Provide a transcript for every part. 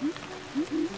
Mm-hmm.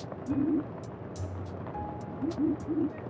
Thank ừ. you.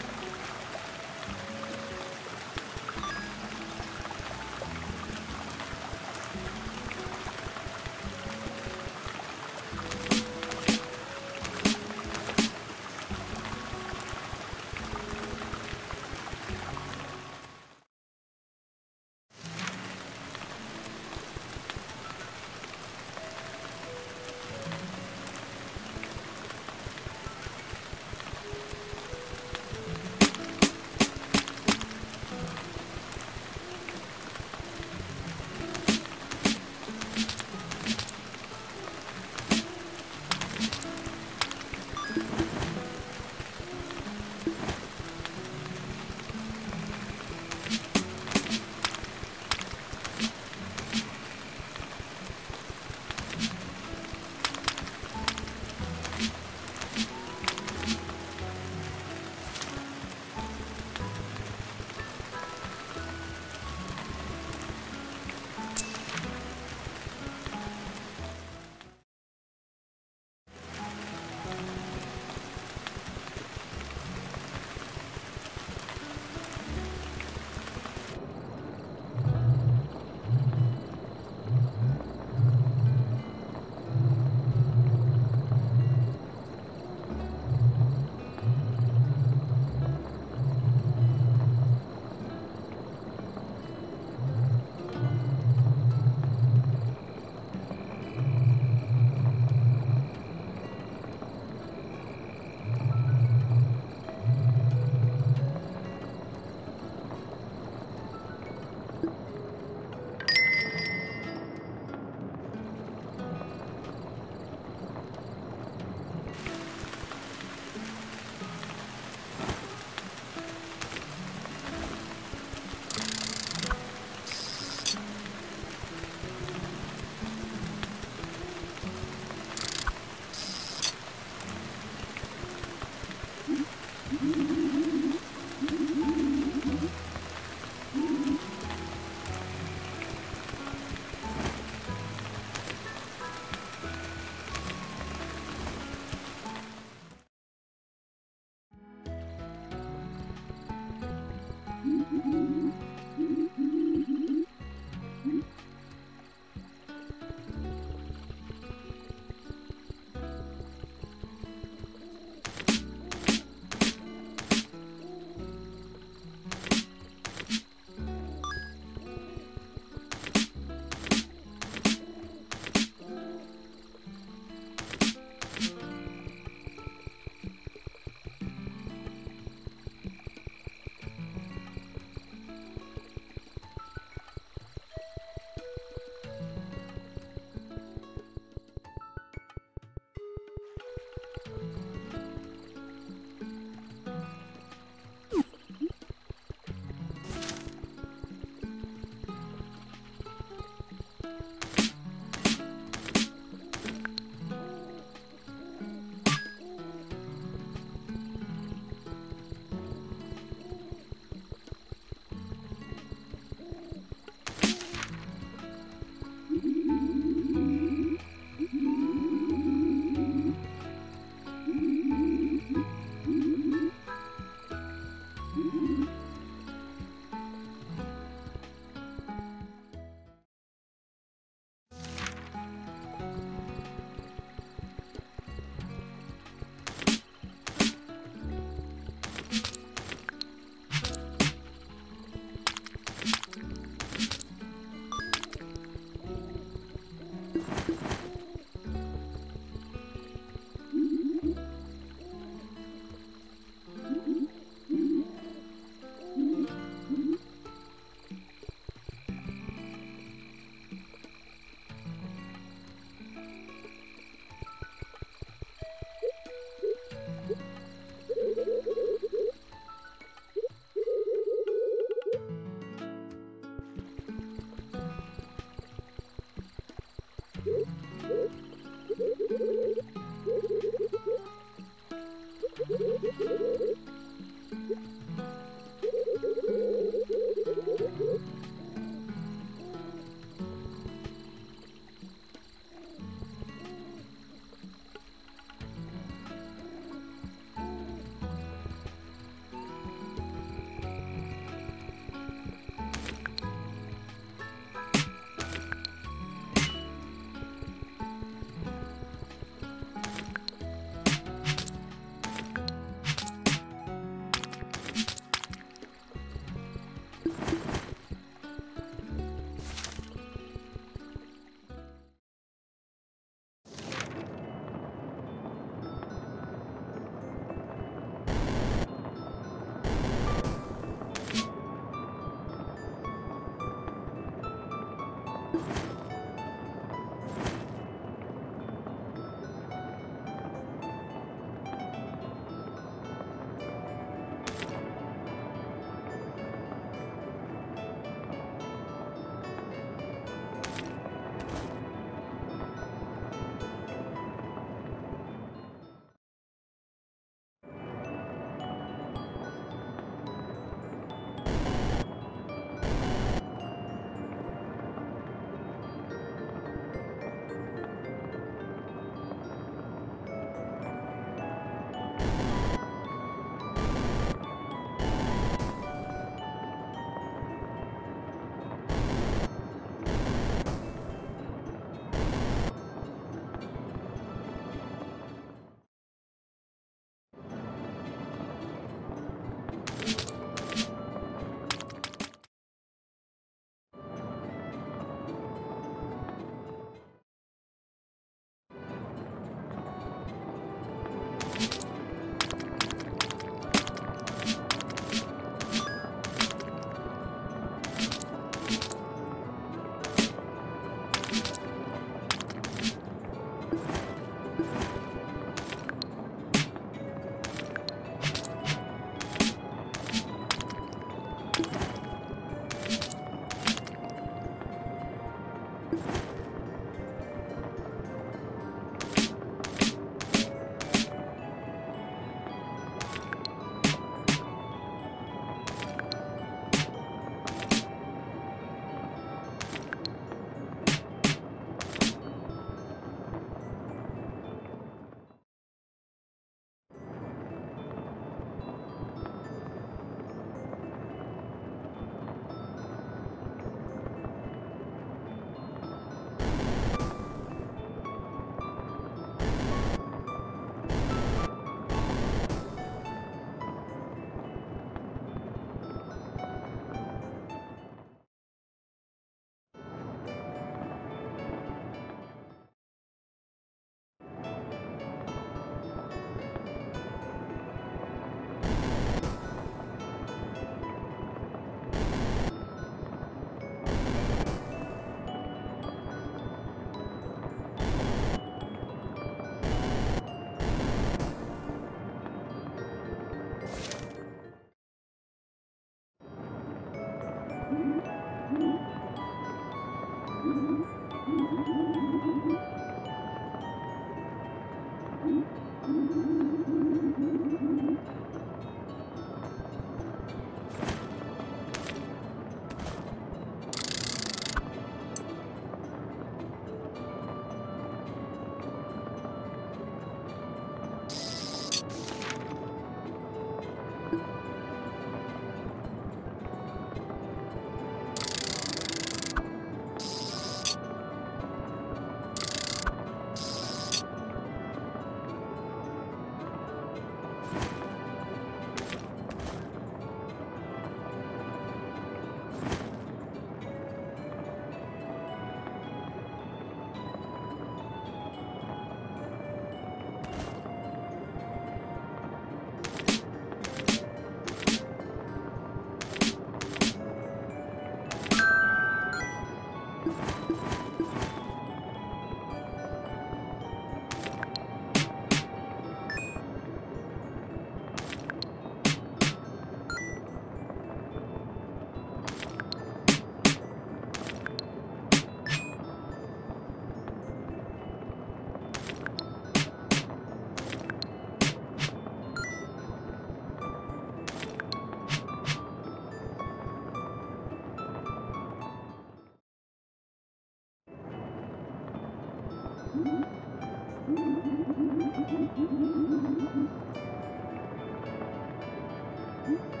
Thank uhum. you.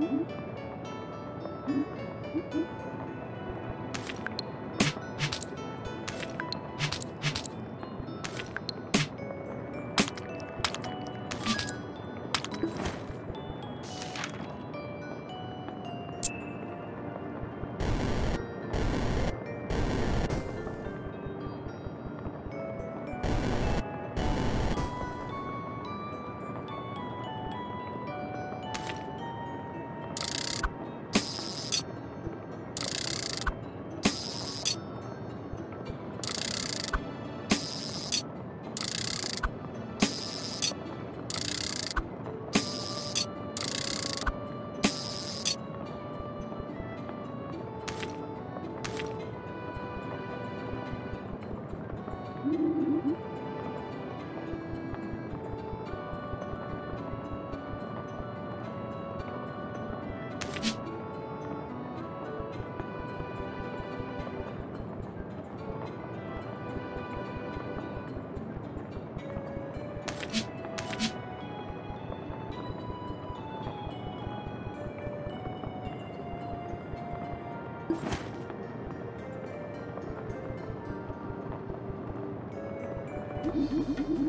Uhum. Uhum. Thank you.